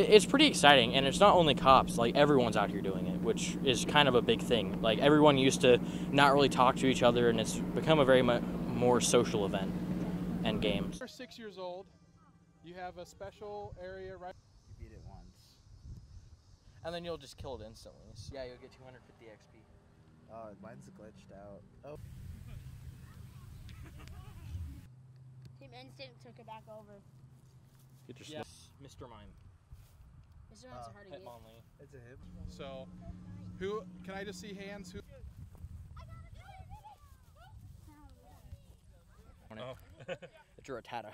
It's pretty exciting, and it's not only cops. Like everyone's out here doing it, which is kind of a big thing. Like everyone used to not really talk to each other, and it's become a very mu- more social event and games. You're six years old. You have a special area right. You beat it once. And then you'll just kill it instantly. yeah, you'll get 250 XP. Oh, mine's glitched out. Oh. Team Instinct took it back over. Get your Yes. Mr. Mime. Mr. Hunt's Uh, hard to get. Hitmonlee. It's a hip. So, who can I just see hands? Who? It's a Rattata.